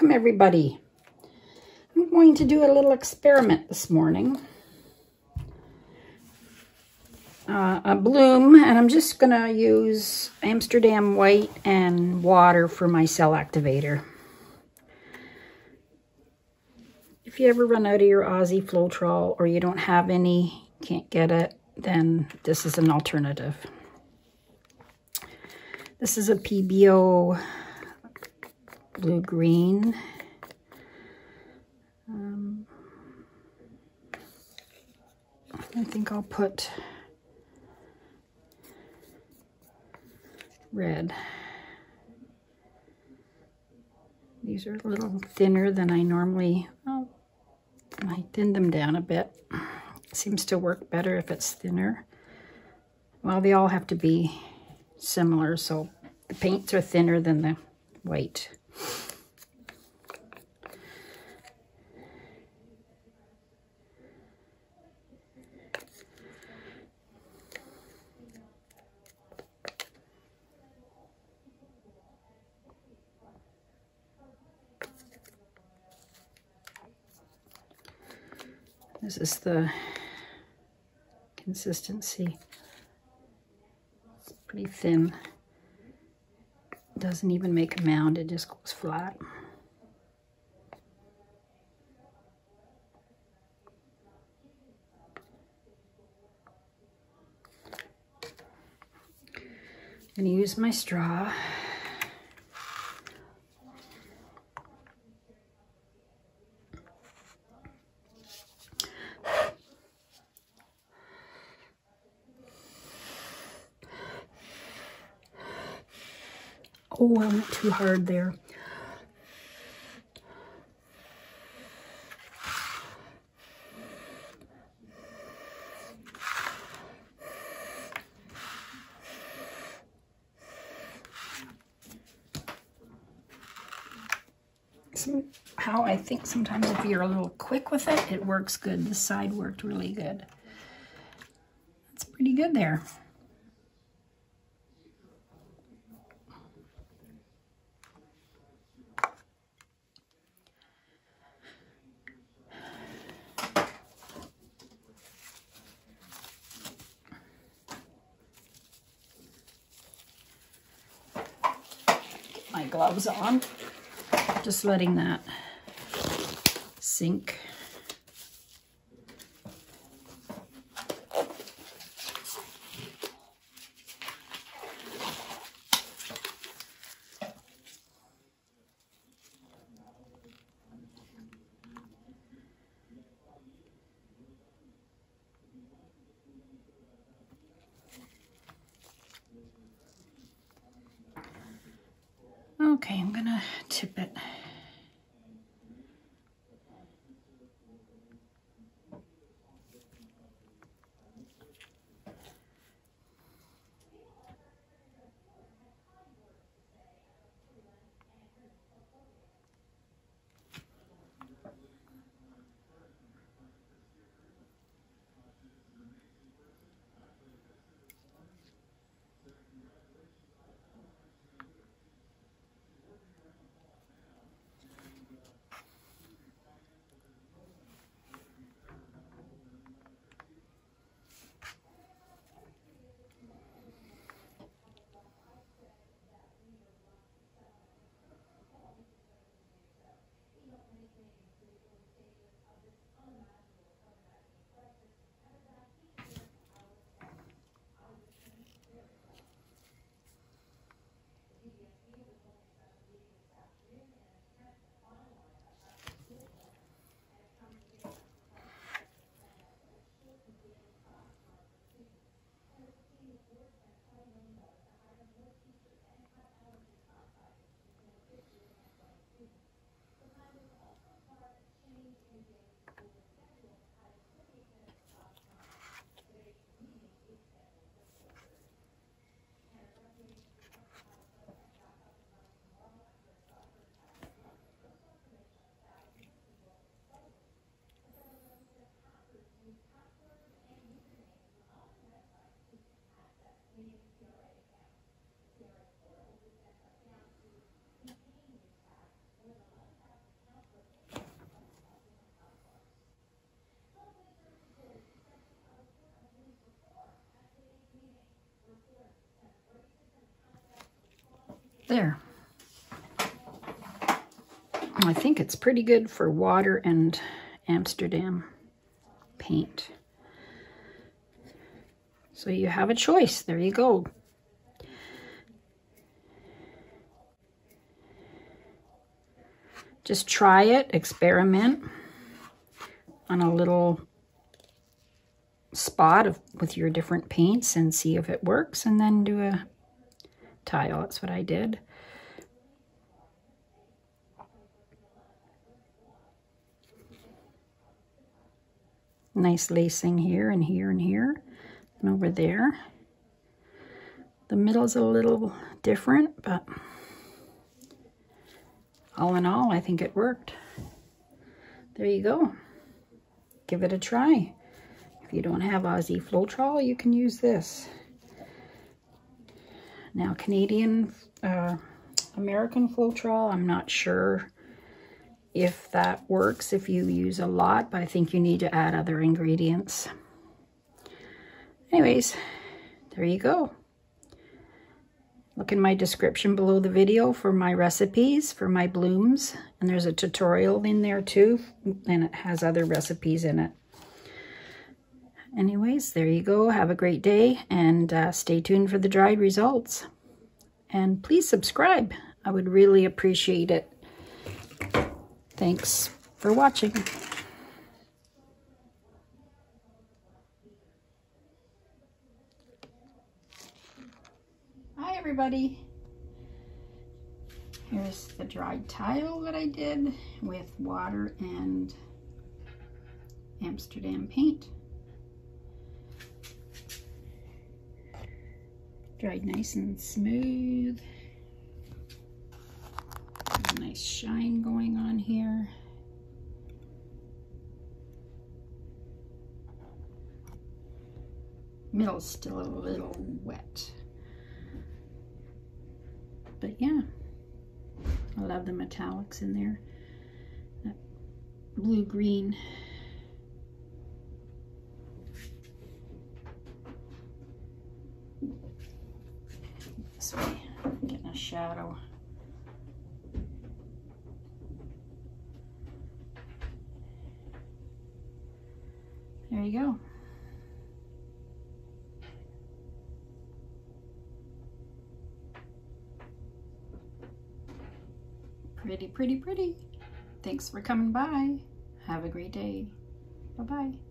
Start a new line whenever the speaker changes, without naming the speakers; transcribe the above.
Welcome everybody. I'm going to do a little experiment this morning. Uh, a bloom and I'm just going to use Amsterdam white and water for my cell activator. If you ever run out of your Aussie Floetrol or you don't have any, can't get it, then this is an alternative. This is a PBO blue-green. Um, I think I'll put red. These are a little thinner than I normally, I thinned them down a bit. Seems to work better if it's thinner. Well, they all have to be similar, so the paints are thinner than the white. This is the consistency. It's pretty thin. Doesn't even make a mound, it just goes flat. I'm going to use my straw. Oh, I went too hard there. Somehow I think sometimes if you're a little quick with it, it works good. The side worked really good. That's pretty good there. My gloves on. Just letting that sink. Okay, I'm gonna tip it. There. I think it's pretty good for water and Amsterdam paint. So you have a choice. There you go. Just try it, experiment on a little spot of, with your different paints and see if it works and then do a tile. That's what I did. Nice lacing here and here and here and over there. The middle's a little different, but all in all, I think it worked. There you go. Give it a try. If you don't have Aussie Floetrol, you can use this. Now, Canadian, uh, American Floetrol, I'm not sure if that works if you use a lot, but I think you need to add other ingredients. Anyways, there you go. Look in my description below the video for my recipes for my blooms. And there's a tutorial in there too, and it has other recipes in it. Anyways, there you go. Have a great day, and uh, stay tuned for the dried results. And please subscribe. I would really appreciate it. Thanks for watching. Hi, everybody. Here's the dried tile that I did with water and Amsterdam paint. Dried nice and smooth nice shine going on here. Middle's still a little wet. But yeah, I love the metallics in there. That blue-green. Getting a shadow. There you go. Pretty, pretty, pretty. Thanks for coming by. Have a great day. Bye-bye.